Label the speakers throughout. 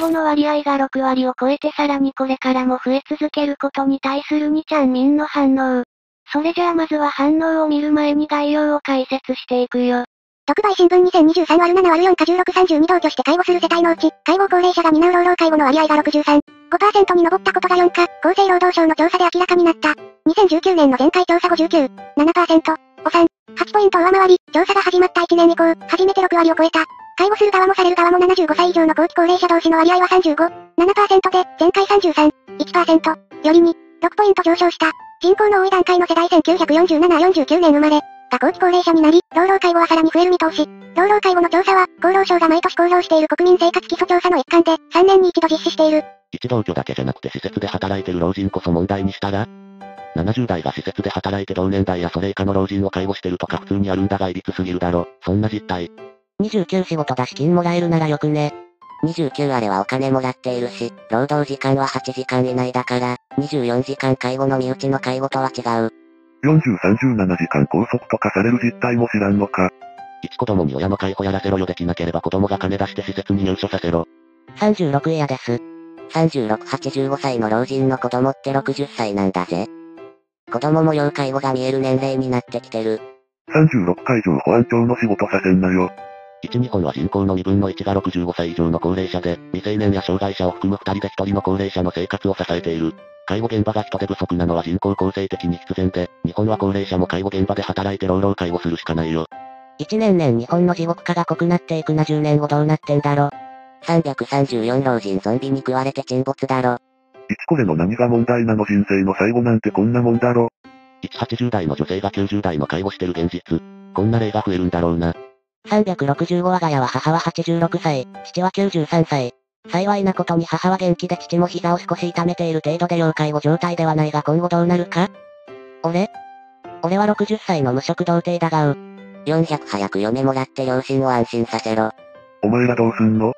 Speaker 1: 護の割合が6割を超えてさらにこれからも増え続けることに対する2ちゃん民の反応。それじゃあまずは反応を見る前に概要を解説していくよ。
Speaker 2: 特売新聞2023割る7割4か16 32同居して介護する世帯のうち、介護高齢者が担う老老介護の割合が63、5%に上ったことが4か、厚生労働省の調査で明らかになった。2019年の前回調査59、7%、お3、8ポイント上回り、調査が始まった1年以降、初めて6割を超えた。介護する側もされる側も75歳以上の後期高齢者同士の割合は35、7%で、前回33、1%、よりに、6ポイント上昇した。人口の多い段階の世代1947-49年生まれ、が後期高齢者になり、老老介護はさらに増える見通し。老老介護の調査は、厚労省が毎年公表している国民生活基礎調査の一環で、3年に一度実施している。
Speaker 3: 一同居だけじゃなくて施設で働いてる老人こそ問題にしたら ?70 代が施設で働いて同年代やそれ以下の老人を介護してるとか普通にあるんだがいびつすぎるだろ。そんな実態。
Speaker 4: 29仕事だし金もらえるならよくね。29あれはお金もらっているし、労働時間は8時間以内だから、24時間介護の身内の介護とは違う。
Speaker 5: 40、37時間拘束とかされる実態も知らんのか。
Speaker 3: 一子供に親の介護やらせろよできなければ子供が金出して施設に入所させろ。
Speaker 4: 36嫌です。36、85歳の老人の子供って60歳なんだぜ。子供も要介護が見える年齢になってきてる。
Speaker 5: 36海上保安庁の仕事させんなよ。
Speaker 3: 1日本は人口の2分の1が65歳以上の高齢者で、未成年や障害者を含む2人で1人の高齢者の生活を支えている。介護現場が人手不足なのは人口構成的に必然で、日本は高齢者も介護現場で働いて老老介護するしかないよ。
Speaker 4: 1年年日本の地獄化が濃くなっていくな10年後どうなってんだろ。334老人ゾンビに食われて沈没だろ。
Speaker 5: いつこれの何が問題なの？人生の最後なんてこんなもんだろ。
Speaker 3: 180代の女性が90代の介護してる現実。こんな例が増えるんだろうな。
Speaker 4: 365我が家は母は86歳、父は93歳。幸いなことに母は元気で父も膝を少し痛めている程度で要介護状態ではないが今後どうなるか？俺？俺は60歳の無職童貞だがう。400早く嫁もらって両親を安心させろ。
Speaker 5: お前らどうすんの？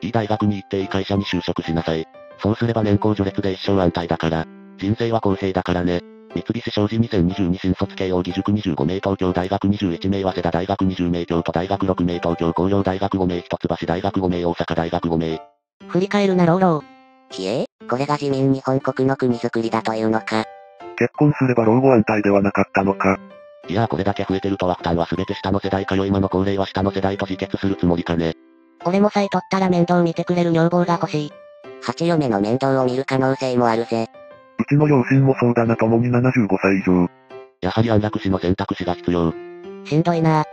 Speaker 3: いい大学に行っていい会社に就職しなさい。そうすれば年功序列で一生安泰だから。人生は公平だからね。三菱商事2022新卒慶応義塾25名東京大学21名早稲田大学20名京都大学6名東京工業大学5名一橋大学5名大阪大学5名。
Speaker 4: 振り返るなローロー。ひえこれが自民日本国の国づくりだというのか。
Speaker 5: 結婚すれば老後安泰ではなかったのか。
Speaker 3: いやこれだけ増えてるとは負担は全て下の世代かよ今の高齢は下の世代と自決するつもりかね。
Speaker 4: 俺もさえ取ったら面倒見てくれる女房が欲しい。八嫁の面倒を見る可能性もあるぜ。
Speaker 5: うちの両親もそうだな共に75歳以上。
Speaker 3: やはり安楽死の選択肢が必要。
Speaker 4: しんどいな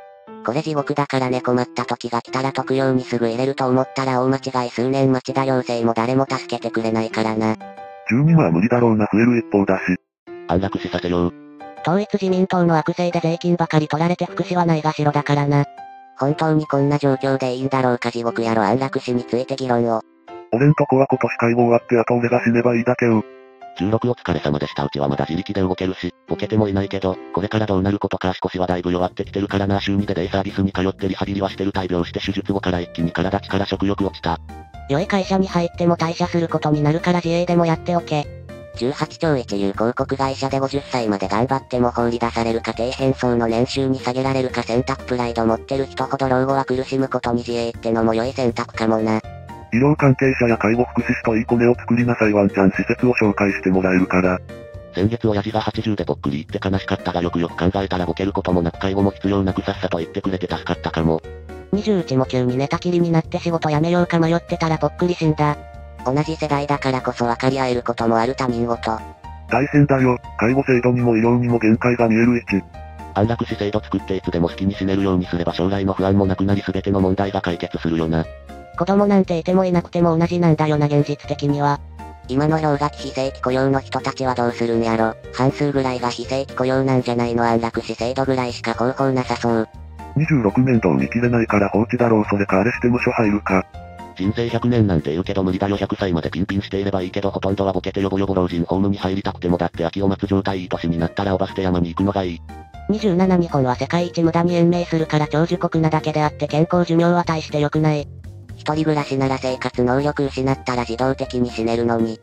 Speaker 4: これ地獄だからね困った時が来たら特用にすぐ入れると思ったら大間違い数年待ちだ行政も誰も助けてくれないからな。
Speaker 5: 12は無理だろうな増える一方だし。
Speaker 3: 安楽死させよう。
Speaker 4: 統一自民党の悪性で税金ばかり取られて福祉はないがしろだからな。本当にこんな状況でいいんだろうか地獄やろ安楽死について議論を。
Speaker 5: 俺んとこは今年会合終わってあと俺が死ねばいいだけよ。
Speaker 3: 16お疲れ様でしたうちはまだ自力で動けるし、ボケてもいないけど、これからどうなることか足腰はだいぶ弱ってきてるからな週2でデイサービスに通ってリハビリはしてる大病して手術後から一気に体力から食欲落ちた。
Speaker 4: 良い会社に入っても退社することになるから自営でもやっておけ。18兆一流広告会社で50歳まで頑張っても放り出されるか底辺層の年収に下げられるか選択プライド持ってる人ほど老後は苦しむことに自営ってのも良い選択かもな。
Speaker 5: 医療関係者や介護福祉士といいコネを作りなさいワンチャン施設を紹介してもらえるから。
Speaker 3: 先月親父が80でぽっくり言って悲しかったがよくよく考えたらボケることもなく介護も必要なくさっさと言ってくれて助かったかも。
Speaker 4: 21も急に寝たきりになって仕事辞めようか迷ってたらぽっくり死んだ。同じ世代だからこそ分かり合えることもある他人事。
Speaker 5: 大変だよ。介護制度にも医療にも限界が見える位置。
Speaker 3: 安楽死制度作っていつでも好きに死ねるようにすれば将来の不安もなくなり全ての問題が解決するよな。
Speaker 4: 子供なんていてもいなくても同じなんだよな現実的には。今の氷河期非正規雇用の人たちはどうするんやろ。半数ぐらいが非正規雇用なんじゃないの安楽死制度ぐらいしか方法なさそう。
Speaker 5: 26面倒見きれないから放置だろうそれかあれして無所入るか。
Speaker 3: 人生100年なんて言うけど無理だよ100歳までピンピンしていればいいけどほとんどはボケてヨボヨボ老人ホームに入りたくてもだって秋を待つ状態いい年になったらおば捨て山に行くのがいい。
Speaker 4: 27日本は世界一無駄に延命するから長寿国なだけであって健康寿命は大して良くない。一人暮らしなら生活能力失ったら自動的に死ねるのに。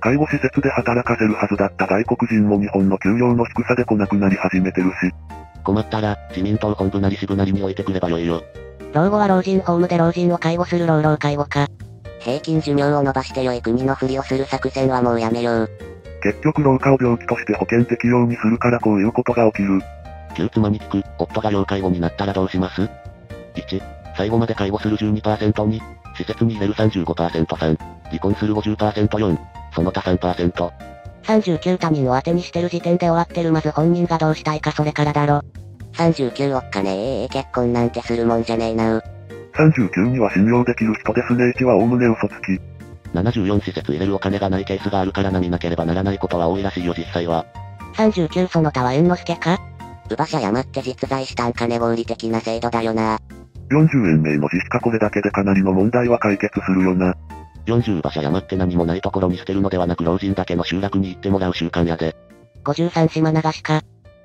Speaker 5: 介護施設で働かせるはずだった外国人も日本の給料の低さで来なくなり始めてるし。
Speaker 3: 困ったら、自民党本部なり支部なりに置いてくればよいよ。
Speaker 4: 老後は老人ホームで老人を介護する老老介護か。平均寿命を伸ばして良い国のふりをする作戦はもうやめよう。
Speaker 5: 結局老化を病気として保険適用にするからこういうことが起きる。
Speaker 3: 旧妻に聞く、夫が要介護になったらどうします ?1、最後まで介護する12%に、施設に入れる 35%3、離婚する 50%4、その他3%。
Speaker 4: 39他人を当てにしてる時点で終わってるまず本人がどうしたいかそれからだろ。39おっかねえええ結婚なんてするもんじゃねえなう。
Speaker 5: 39には信用できる人ですね1は概ね嘘つき。
Speaker 3: 74施設入れるお金がないケースがあるから並なければならないことは多いらしいよ実際は。
Speaker 4: 39その他は猿之助か乳母車山って実在したん金合理的な制度だよな。
Speaker 5: 40円名の実家これだけでかなりの問題は解決するよな。
Speaker 3: 40馬車山って何もないところに捨てるのではなく老人だけの集落に行ってもらう習慣やで。
Speaker 4: 53島流しか。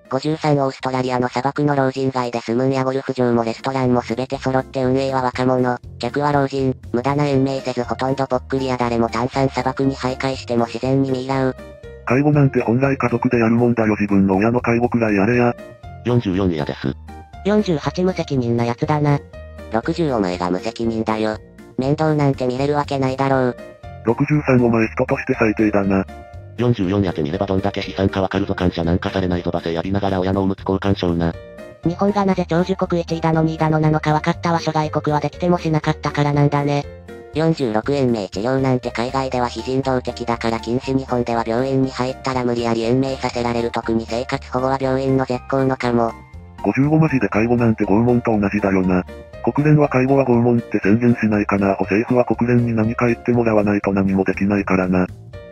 Speaker 4: 53オーストラリアの砂漠の老人街で住むんやゴルフ場もレストランも全て揃って運営は若者、客は老人、無駄な延命せずほとんどぽっくりや誰も炭酸砂漠に徘徊しても自然にミイラう。
Speaker 5: 介護なんて本来家族でやるもんだよ自分の親の介護くらいやれや。
Speaker 3: 44嫌です。
Speaker 4: 48無責任なやつだな。60お前が無責任だよ。面倒なんて見れるわけないだろう。
Speaker 5: 63お前人として最低だな。
Speaker 3: 44やってみればどんだけ悲惨かわかるぞ感謝なんかされないぞ罵声やりながら親のおむつ交換症な。
Speaker 4: 日本がなぜ長寿国1位だの2位だのなのか分かったわ諸外国はできてもしなかったからなんだね。46延命治療なんて海外では非人道的だから禁止日本では病院に入ったら無理やり延命させられる特に生活保護は病院の絶好のかも。
Speaker 5: 55マジで介護なんて拷問と同じだよな。国連は介護は拷問って宣言しないかな。政府は国連に何か言ってもらわないと何もできないからな。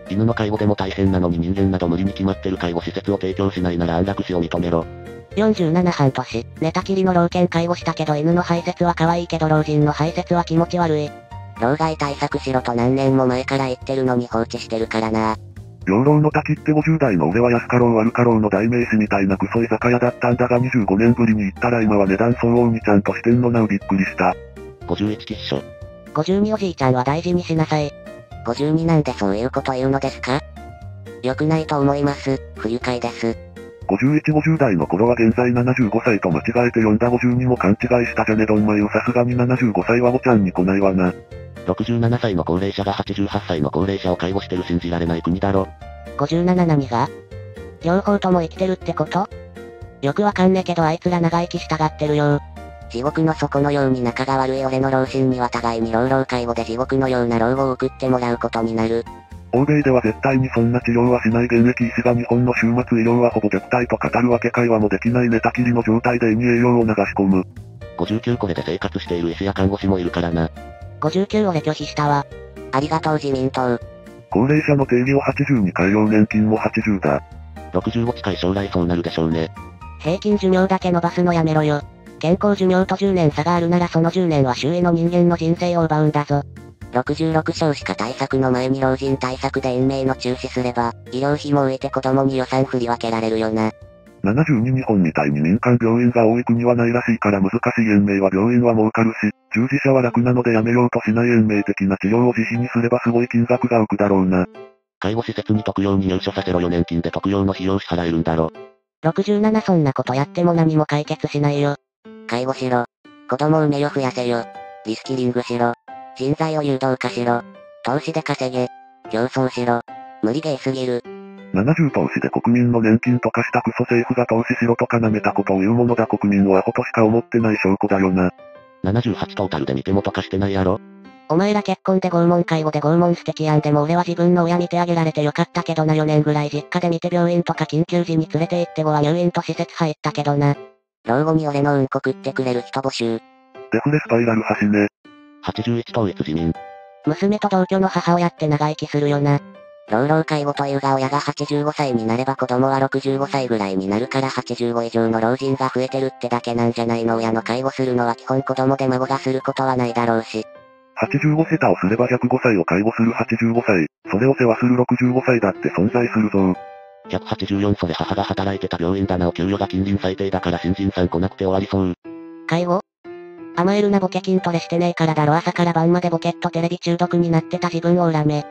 Speaker 3: 犬の介護でも大変なのに人間など無理に決まってる介護施設を提供しないなら安楽死を認めろ。
Speaker 4: 47半年、寝たきりの老犬介護したけど犬の排泄は可愛いけど老人の排泄は気持ち悪い。老害対策しろと何年も前から言ってるのに放置してるからな。
Speaker 5: 養老の滝って50代の俺は安かろう悪かろうの代名詞みたいなクソ居酒屋だったんだが25年ぶりに行ったら今は値段相応にちゃんとしてんのなうびっくりした。
Speaker 3: 51喫書。
Speaker 4: 52おじいちゃんは大事にしなさい。52なんでそういうこと言うのですか？良くないと思います。不愉快です。
Speaker 5: 51、50代の頃は現在75歳と間違えて呼んだ52も勘違いしたじゃねどんまいよさすがに75歳はごちゃんに来ないわな。
Speaker 3: 67歳の高齢者が88歳の高齢者を介護してる信じられない国だろ。
Speaker 4: 57何が？両方とも生きてるってこと？よくわかんねえけどあいつら長生きしたがってるよ地獄の底のように仲が悪い俺の老親には互いに老老介護で地獄のような老後を送ってもらうことになる。
Speaker 5: 欧米では絶対にそんな治療はしない現役医師が日本の終末医療はほぼ虐待と語るわけ会話もできない寝たきりの状態で胃に栄養を流し込む。
Speaker 3: 59これで生活している医師や看護師もいるからな。
Speaker 4: 59俺拒否したわ。ありがとう自民党。
Speaker 5: 高齢者の定義を80に変えよう年金も80だ。
Speaker 3: 65近い将来そうなるでしょうね。
Speaker 4: 平均寿命だけ伸ばすのやめろよ。健康寿命と10年差があるならその10年は周囲の人間の人生を奪うんだぞ。66少子化対策の前に老人対策で延命の中止すれば、医療費も浮いて子供に予算振り分けられるよな。
Speaker 5: 72日本みたいに民間病院が多い国はないらしいから難しい延命は病院は儲かるし、従事者は楽なのでやめようとしない延命的な治療を自費にすればすごい金額が浮くだろうな。
Speaker 3: 介護施設に特養に入所させろよ年金で特養の費用支払えるんだろ。
Speaker 4: 67そんなことやっても何も解決しないよ。介護しろ。子供産めよ増やせよ。リスキリングしろ。人材を誘導化しろ。投資で稼げ。競争しろ。無理ゲーすぎる。
Speaker 5: 70投資で国民の年金とかしたクソ政府が投資しろとか舐めたことを言うものだ国民はアホとしか思ってない証拠だよな。
Speaker 3: 78トータルで見てもとかしてないやろ。
Speaker 4: お前ら結婚で拷問介護で拷問素敵やんでも俺は自分の親見てあげられてよかったけどな4年ぐらい実家で見て病院とか緊急時に連れて行って後は入院と施設入ったけどな。老後に俺のうんこ食ってくれる人募集。
Speaker 5: デフレスパイラル端ね。
Speaker 3: 81統一自民。
Speaker 4: 娘と同居の母親って長生きするよな。老老介護というが親が85歳になれば子供は65歳ぐらいになるから85以上の老人が増えてるってだけなんじゃないの親の介護するのは基本子供で孫がすることはないだろうし。
Speaker 5: 85世帯をすれば105歳を介護する85歳。それを世話する65歳だって存在するぞ。
Speaker 3: 184それ母が働いてた病院だなお給与が近隣最低だから新人さん来なくて終わりそう。
Speaker 4: 介護？甘えるなボケ筋トレしてねえからだろ朝から晩までボケっとテレビ中毒になってた自分を恨め。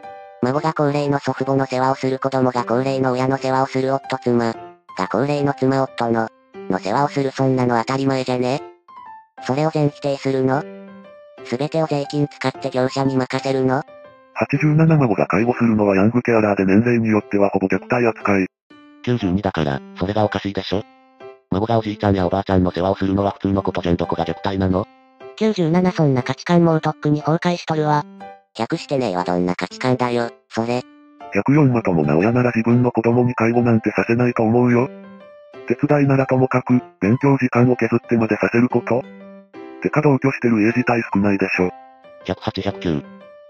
Speaker 4: 孫が高齢の祖父母の世話をする子供が高齢の親の世話をする夫妻。が高齢の妻夫の、の世話をするそんなの当たり前じゃね？それを全否定するの？すべてを税金使って業者に任せるの
Speaker 5: ?87 孫が介護するのはヤングケアラーで年齢によってはほぼ虐待扱い。
Speaker 3: 92だから、それがおかしいでしょ孫がおじいちゃんやおばあちゃんの世話をするのは普通のことじゃんどこが虐待なの
Speaker 4: ?97 そんな価値観もうとっくに崩壊しとるわ。100してねえはどんな価値観だよ、それ。
Speaker 5: 104まともな親なら自分の子供に介護なんてさせないと思うよ。手伝いならともかく、勉強時間を削ってまでさせることてか同居してる家自体少ないでしょ。
Speaker 3: ?108、109。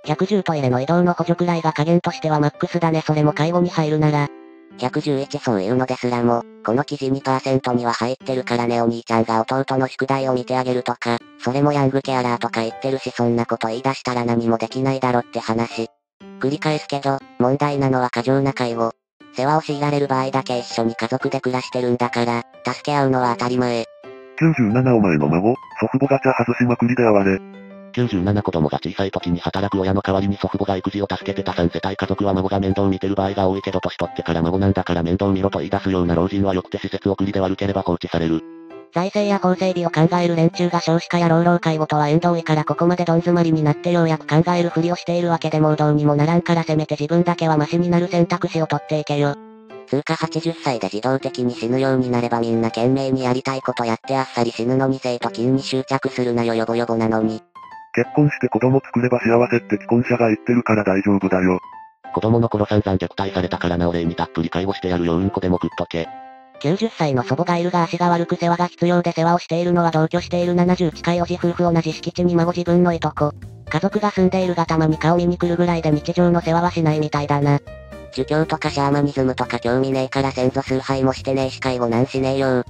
Speaker 4: 110トイレの移動の補助くらいが加減としてはマックスだねそれも介護に入るなら。111そういうのですらも、この記事2%には入ってるからねお兄ちゃんが弟の宿題を見てあげるとか、それもヤングケアラーとか言ってるしそんなこと言い出したら何もできないだろって話。繰り返すけど、問題なのは過剰な介護。世話を強いられる場合だけ一緒に家族で暮らしてるんだから、助け合うのは当たり前。
Speaker 5: 97お前の孫、祖父母ガチャ外しまくりで哀れ。
Speaker 3: 97子供が小さい時に働く親の代わりに祖父母が育児を助けてた3世帯家族は孫が面倒見てる場合が多いけど年取ってから孫なんだから面倒見ろと言い出すような老人はよくて施設送りで悪ければ放置される。
Speaker 4: 財政や法整備を考える連中が少子化や老老介護とは縁遠いからここまでどん詰まりになってようやく考えるふりをしているわけでもうどうにもならんからせめて自分だけはマシになる選択肢を取っていけよ。通過80歳で自動的に死ぬようになればみんな懸命にやりたいことやってあっさり死ぬのに生と金に執着するなよヨボヨボなのに。
Speaker 5: 結婚して子供作れば幸せって既婚者が言ってるから大丈夫だよ。
Speaker 3: 子供の頃散々虐待されたからなお礼にたっぷり介護してやるようんこでも食っとけ。
Speaker 4: 90歳の祖母がいるが足が悪く世話が必要で世話をしているのは同居している70近いおじ夫婦同じ敷地に孫自分のいとこ。家族が住んでいるがたまに顔見に来るぐらいで日常の世話はしないみたいだな。儒教とかシャーマニズムとか興味ねえから先祖崇拝もしてねえし介護なんしねえよ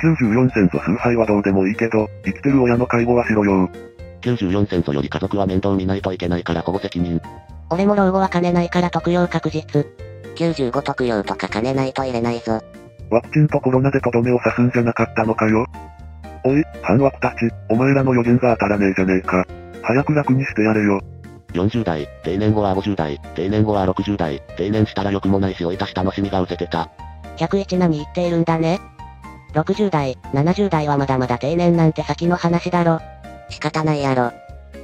Speaker 5: 94先祖崇拝はどうでもいいけど、生きてる親の介護はしろよ
Speaker 3: 94戦争より家族は面倒見ないといけないから保護責任。
Speaker 4: 俺も老後は金ないから特養確実。95特養とか金ないと入れないぞ。
Speaker 5: ワクチンとコロナでとどめを刺すんじゃなかったのかよ。おい、反枠たち、お前らの予言が当たらねえじゃねえか。早く楽にしてやれよ。
Speaker 3: 40代、定年後は50代、定年後は60代、定年したら良くもないし追い出し楽しみが失せてた。
Speaker 4: 101何言っているんだね ?60 代、70代はまだまだ定年なんて先の話だろ。仕方ないやろ。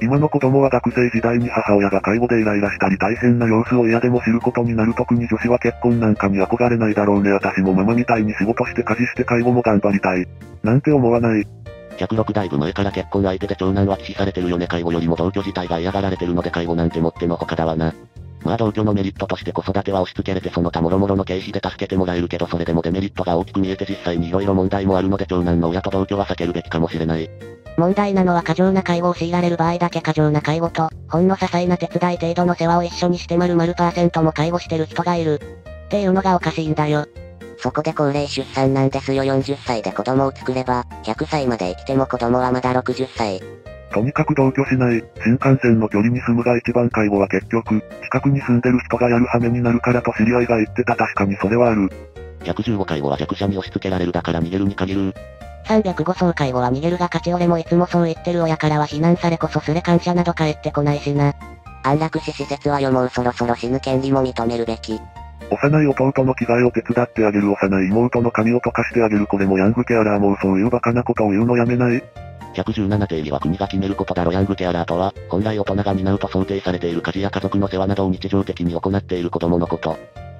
Speaker 5: 今の子供は学生時代に母親が介護でイライラしたり大変な様子を嫌でも知ることになる特に女子は結婚なんかに憧れないだろうね私もママみたいに仕事して家事して介護も頑張りたい。なんて思わない。
Speaker 3: 106代部前から結婚相手で長男は忌避されてるよね介護よりも同居自体が嫌がられてるので介護なんてもってのほかだわな。まあ同居のメリットとして子育ては押し付けれてその他諸々の経費で助けてもらえるけどそれでもデメリットが大きく見えて実際に色々問題もあるので長男の親と同居は避けるべきかもしれない。
Speaker 4: 問題なのは過剰な介護を強いられる場合だけ過剰な介護と、ほんの些細な手伝い程度の世話を一緒にして丸々パーセントも介護してる人がいる。っていうのがおかしいんだよ。そこで高齢出産なんですよ40歳で子供を作れば、100歳まで生きても子供はまだ60歳。
Speaker 5: とにかく同居しない、新幹線の距離に住むが一番介護は結局、近くに住んでる人がやる羽目になるからと知り合いが言ってた確かにそれはある。
Speaker 3: 115介護は弱者に押し付けられるだから逃げるに限る。
Speaker 4: 305総介護は逃げるが勝ち俺もいつもそう言ってる親からは非難されこそすれ感謝など返ってこないしな。安楽死施設はよもうそろそろ死ぬ権利も認めるべき。
Speaker 5: 幼い弟の着替えを手伝ってあげる幼い妹の髪を溶かしてあげるこれもヤングケアラーもうそういうバカなことを言うのやめない
Speaker 3: 117定義は国が決めることだろヤングケアラーとは、本来大人が担うと想定されている家事や家族の世話などを日常的に行っている子供のこと。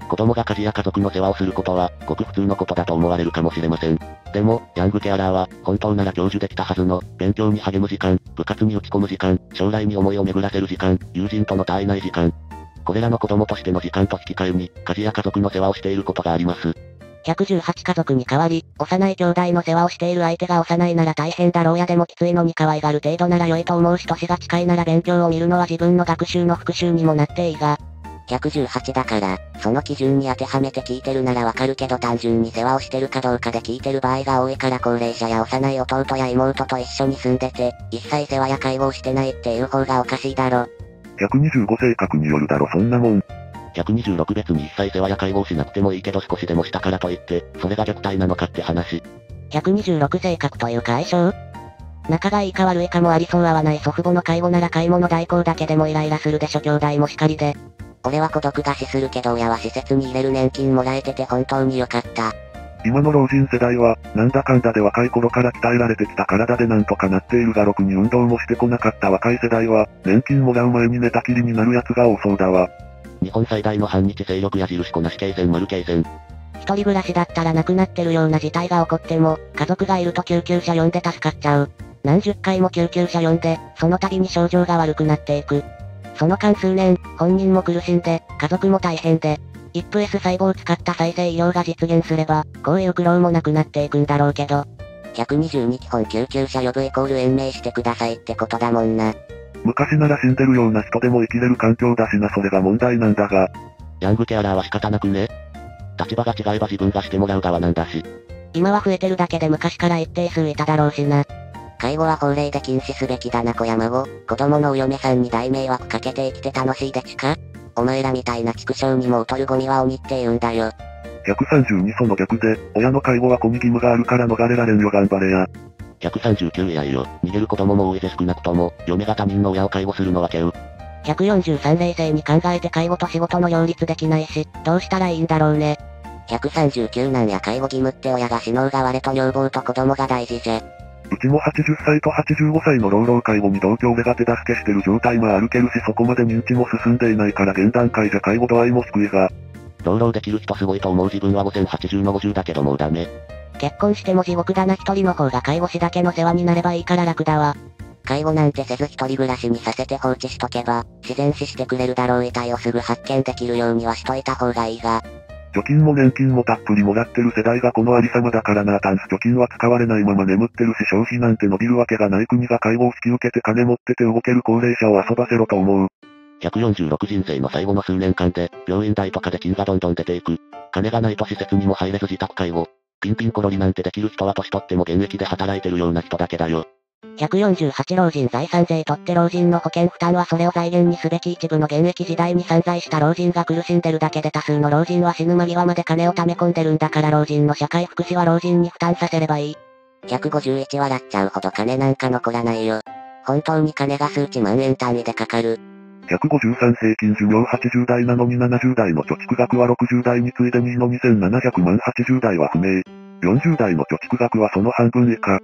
Speaker 3: 子供が家事や家族の世話をすることは、ごく普通のことだと思われるかもしれません。でも、ヤングケアラーは、本当なら享受できたはずの、勉強に励む時間、部活に打ち込む時間、将来に思いを巡らせる時間、友人との絶えない時間。これらの子供としての時間と引き換えに、家事や家族の世話をしていることがあります。
Speaker 4: 118家族に代わり、幼い兄弟の世話をしている相手が幼いなら大変だろうやでもきついのに可愛がる程度なら良いと思うし年が近いなら勉強を見るのは自分の学習の復習にもなっていいが、118だから、その基準に当てはめて聞いてるならわかるけど単純に世話をしてるかどうかで聞いてる場合が多いから高齢者や幼い弟や妹と一緒に住んでて、一切世話や介護をしてないっていう方がおかしいだろ。
Speaker 5: 125性格によるだろそんなもん。
Speaker 3: 126別に一切世話や介護をしなくてもいいけど少しでもしたからといって、それが虐待なのかって話。
Speaker 4: 126性格というか相性仲がいいか悪いかもありそう合わない祖父母の介護なら買い物代行だけでもイライラするでしょ兄弟もしかりで。俺は孤独が死するけど親は施設に入れる年金もらえてて本当に良かった。
Speaker 5: 今の老人世代は、なんだかんだで若い頃から鍛えられてきた体でなんとかなっているがろくに運動もしてこなかった若い世代は、年金もらう前に寝たきりになる奴が多そうだわ。
Speaker 3: 日本最大の反日勢力矢印こなし経線丸経線。
Speaker 4: 一人暮らしだったら亡くなってるような事態が起こっても、家族がいると救急車呼んで助かっちゃう。何十回も救急車呼んで、その度に症状が悪くなっていく。その間数年、本人も苦しんで、家族も大変で、一夫 S 細胞を使った再生医療が実現すれば、こういう苦労もなくなっていくんだろうけど。122基本救急車呼ぶイコール延命してくださいってことだもんな。
Speaker 5: 昔なら死んでるような人でも生きれる環境だしなそれが問題なんだが。
Speaker 3: ヤングケアラーは仕方なくね。立場が違えば自分がしてもらう側なんだし。
Speaker 4: 今は増えてるだけで昔から一定数いただろうしな。介護は法令で禁止すべきだな小山子。子供のお嫁さんに大迷惑かけて生きて楽しいでちかお前らみたいな畜生にも劣るゴミは鬼って言うんだよ。
Speaker 5: 132その逆で、親の介護は子に義務があるから逃れられんよ頑張れや。
Speaker 3: 139いやいよ、逃げる子供も多いぜ少なくとも、嫁が他人の親を介護するのはけう。
Speaker 4: 143冷静に考えて介護と仕事の両立できないし、どうしたらいいんだろうね。139なんや介護義務って親が死のうが我と女房と子供が大事じゃ。
Speaker 5: うちも80歳と85歳の老老介護に同居俺が手助けしてる状態も歩けるしそこまで認知も進んでいないから現段階じゃ介護度合いも低いが。
Speaker 3: 老老できる人すごいと思う自分は5080の50だけどもうダメ。
Speaker 4: 結婚しても地獄だな一人の方が介護士だけの世話になればいいから楽だわ。介護なんてせず一人暮らしにさせて放置しとけば、自然死してくれるだろう遺体をすぐ発見できるようにはしといた方がいいが。
Speaker 5: 貯金も年金もたっぷりもらってる世代がこのありさまだからなタンス貯金は使われないまま眠ってるし消費なんて伸びるわけがない国が介護を引き受けて金持ってて動ける高齢者を遊ばせろと思う。
Speaker 3: 146人生の最後の数年間で、病院代とかで金がどんどん出ていく。金がないと施設にも入れず自宅介護。ピンピンコロリなんてできる人は年取っても現役で働いてるような人だけだよ。
Speaker 4: 148老人財産税取って老人の保険負担はそれを財源にすべき一部の現役時代に散財した老人が苦しんでるだけで多数の老人は死ぬ間際まで金を貯め込んでるんだから老人の社会福祉は老人に負担させればいい。151笑っちゃうほど金なんか残らないよ。本当に金が数値万円単位でかかる。
Speaker 5: 153平均寿命80代なのに70代の貯蓄額は60代に次いで2位の2700万80代は不明。40代の貯蓄額はその半分以下。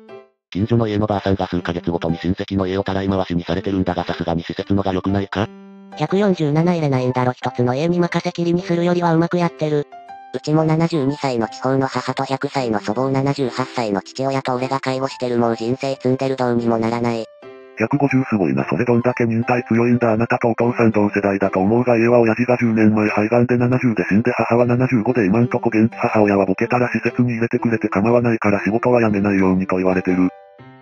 Speaker 3: 近所の家のばあさんが数ヶ月ごとに親戚の家をたらい回しにされてるんだがさすがに施設のが良くないか
Speaker 4: ?147 入れないんだろ一つの家に任せきりにするよりはうまくやってる。うちも72歳の地方の母と100歳の祖母を78歳の父親と俺が介護してるもう人生積んでるどうにもならない。
Speaker 5: 150すごいなそれどんだけ忍耐強いんだあなたとお父さん同世代だと思うが家は親父が10年前肺がんで70で死んで母は75で今んとこ現地母親はボケたら施設に入れてくれて構わないから仕事は辞めないようにと言われてる。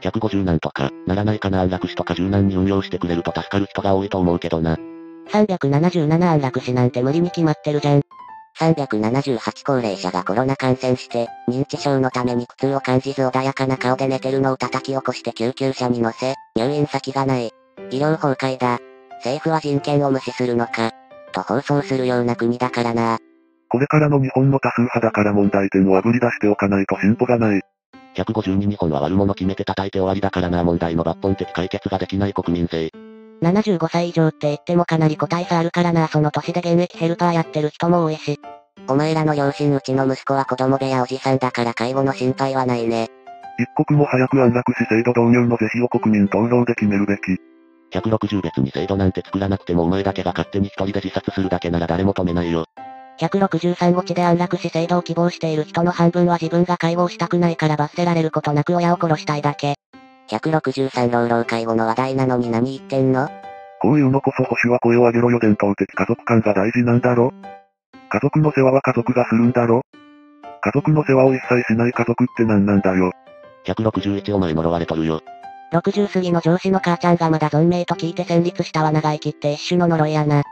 Speaker 3: 150なんとか、ならないかな安楽死とか柔軟に運用してくれると助かる人が多いと思うけどな。
Speaker 4: 377安楽死なんて無理に決まってるじゃん。378高齢者がコロナ感染して、認知症のために苦痛を感じず穏やかな顔で寝てるのを叩き起こして救急車に乗せ、入院先がない。医療崩壊だ。政府は人権を無視するのか。と放送するような国だからな。
Speaker 5: これからの日本の多数派だから問題点をあぶり出しておかないと進歩がない。
Speaker 3: 152日本は悪者決めて叩いて終わりだからな問題の抜本的解決ができない国民性。
Speaker 4: 75歳以上って言ってもかなり個体差あるからなその年で現役ヘルパーやってる人も多いし。お前らの両親うちの息子は子供部屋おじさんだから介護の心配はないね。
Speaker 5: 一刻も早く安楽死制度導入の是非を国民投票で決めるべき。
Speaker 3: 160別に制度なんて作らなくてもお前だけが勝手に一人で自殺するだけなら誰も止めないよ。
Speaker 4: 163落ちで安楽死制度を希望している人の半分は自分が介護をしたくないから罰せられることなく親を殺したいだけ。163老老介護の話題なのに何言ってんの？
Speaker 5: こういうのこそ保守は声を上げろよ伝統的家族感が大事なんだろ？家族の世話は家族がするんだろ？家族の世話を一切しない家族って何なんだよ
Speaker 3: ？161お前呪われとるよ。
Speaker 4: 60過ぎの上司の母ちゃんがまだ存命と聞いて戦慄したは長生きって一種の呪いやな。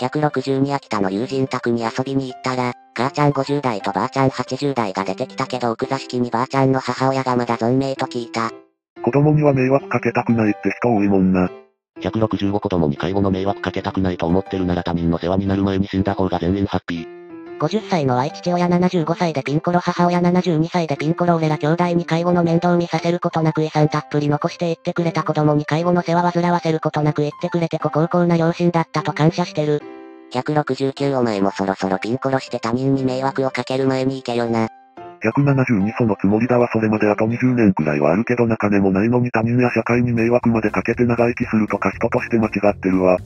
Speaker 4: 162秋田の友人宅に遊びに行ったら、母ちゃん50代とばあちゃん80代が出てきたけど奥座敷にばあちゃんの母親がまだ存命と聞いた。
Speaker 5: 子供には迷惑かけたくないって人多いもんな。
Speaker 3: 165子供に介護の迷惑かけたくないと思ってるなら他人の世話になる前に死んだ方が全員ハッピー。
Speaker 4: 50歳の Y 父親75歳でピンコロ母親72歳でピンコロ俺ら兄弟に介護の面倒見させることなく遺産たっぷり残して言ってくれた子供に介護の世話煩わせることなく言ってくれてご高校な両親だったと感謝してる。169お前もそろそろピンコロして他人に迷惑をかける前に行けよな。
Speaker 5: 172そのつもりだわそれまであと20年くらいはあるけどな金もないのに他人や社会に迷惑までかけて長生きするとか人として間違ってるわ。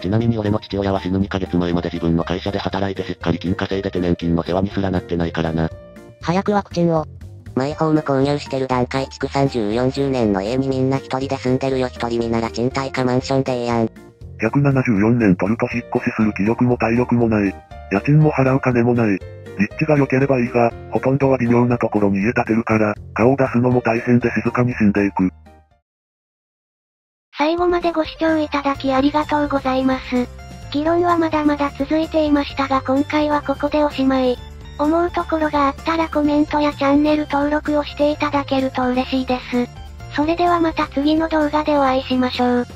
Speaker 3: ちなみに俺の父親は死ぬ2ヶ月前まで自分の会社で働いてしっかり金稼いでて年金の世話にすらなってないからな。
Speaker 4: 早くワクチンを。
Speaker 6: マイホーム購入してる段階築30、40年の家にみんな一人で住んでるよ一人見なら賃貸かマンションでええやん。
Speaker 5: 174年取ると引っ越しする気力も体力もない。家賃も払う金もない。立地が良ければいいが、ほとんどは微妙なところに家建てるから、顔を出すのも大変で静かに死んでいく。
Speaker 1: 最後までご視聴いただきありがとうございます。議論はまだまだ続いていましたが今回はここでおしまい。思うところがあったらコメントやチャンネル登録をしていただけると嬉しいです。それではまた次の動画でお会いしましょう。